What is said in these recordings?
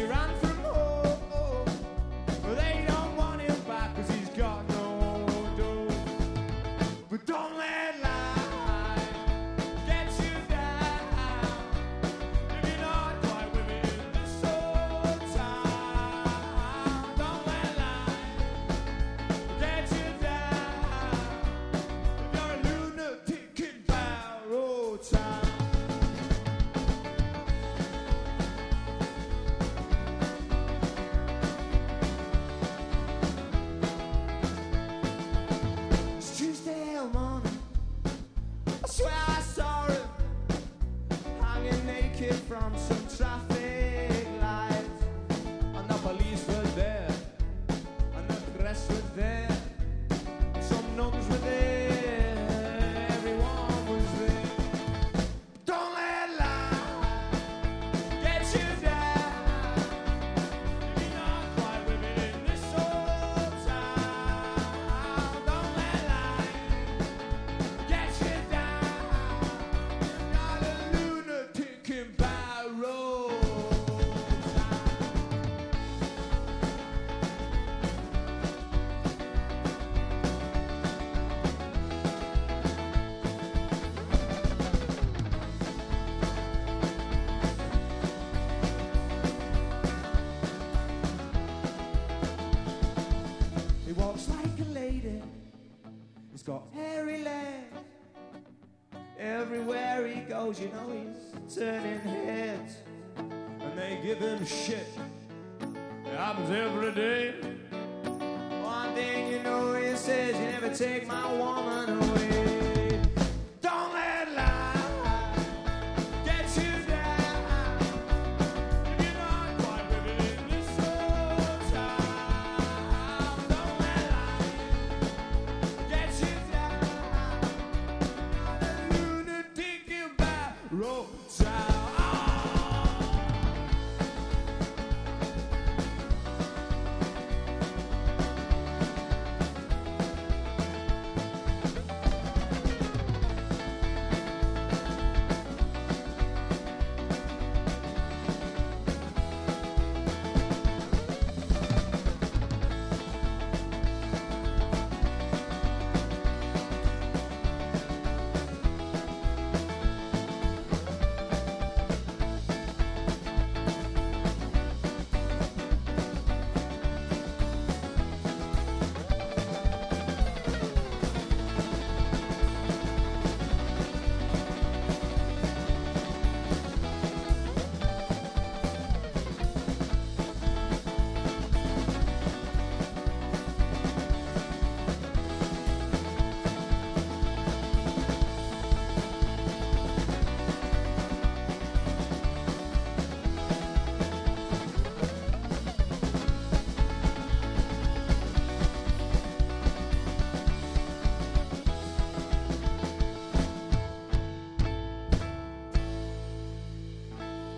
he from home. They don't want him back 'cause he's got no dough. But don't let lies. kid from some lady. He's got hairy legs. Everywhere he goes, you know he's turning heads. And they give him shit. It happens every day. One thing you know he says, you never take my woman away.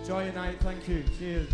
Joy and I thank you. Cheers.